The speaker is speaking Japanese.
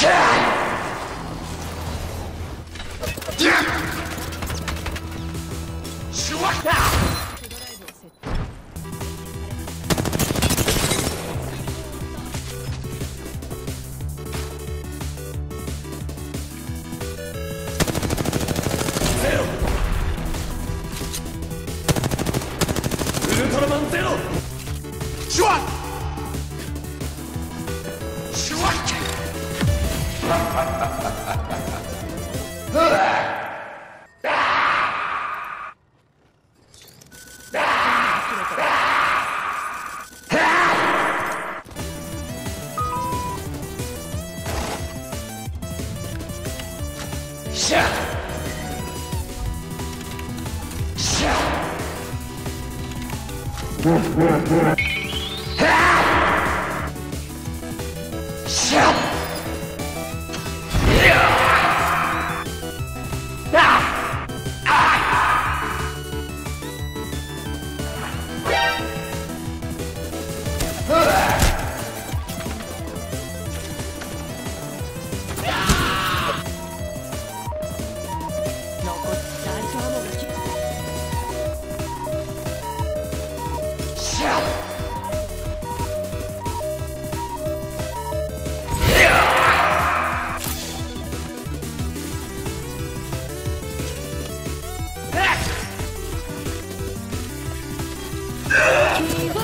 ウルトラマンゼロ!シュワッ! Shut Yeah.